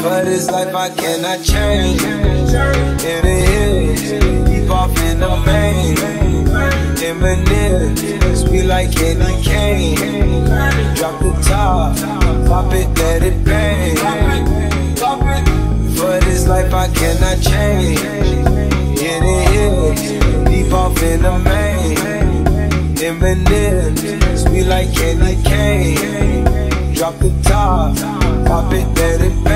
For this life I cannot change. In the hills, deep off in the main. M&M's, sweet like candy cane. Drop the top, pop it, let it bang. For this life I cannot change. In the hills, deep off in the main. M&M's, sweet like candy cane. Drop the top, pop it, let it bang.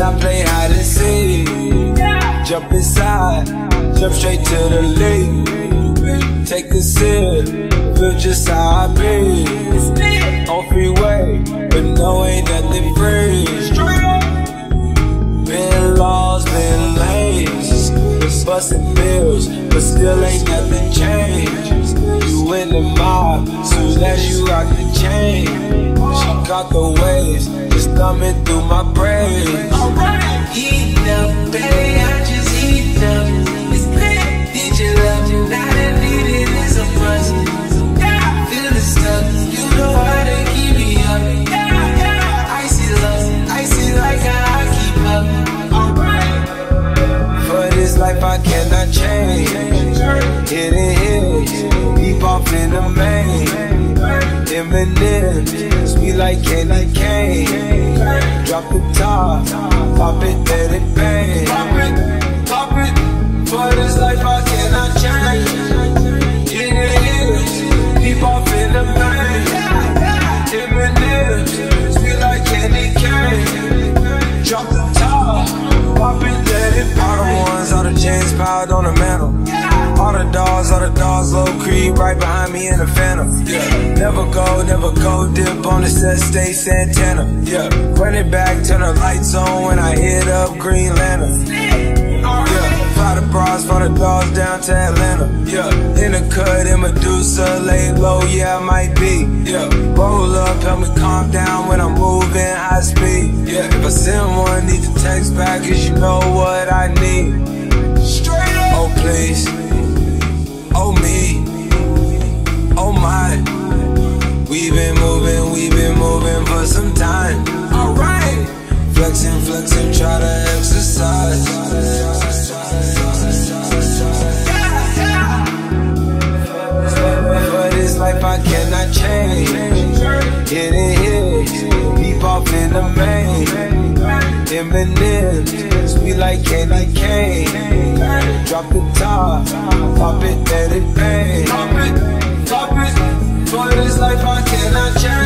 Top, play hide and seek. Jump inside, jump straight to the lead. Take a sip, feel just how I be. On freeway, but no ain't nothing free. Been lost, been lanes, busting bills, but still ain't nothing changed. You in the mob, soon as you rock the chain. Got the waves, just thumbing through my brain. Alright, Eat up, baby, I just eat up. It's lit. Need your love, you not a need it, it's a must. Feeling stuck, you know how to keep me up. Icy love, icy like how I keep up. For this life I cannot M&M's, sweet like candy cane. Drop the top, pop it, let it All the dogs, all the dogs, low creep right behind me in the phantom. Yeah. Never go, never go, dip on the set, stay Santana. Yeah. Run it back, turn the lights on when I hit up Green Lantern. Yeah. Fly the bras, fly the dogs down to Atlanta. Yeah. In the cut, in Medusa, lay low, yeah, I might be. Yeah. Roll up, help me calm down when I'm moving high speed. Yeah. If I send one, need to text back, cause you know what I need. Straight up. Oh, please. Oh, me. Oh, my. We've been moving, we've been moving for some time. Alright. Flexing, flexing, try to exercise. For this life I cannot change. Hidden hills, deep off in the main. M&M's, sweet like candy cane. Drop the top, pop it, let it bang. Pop it, pop it. For this life, I cannot change.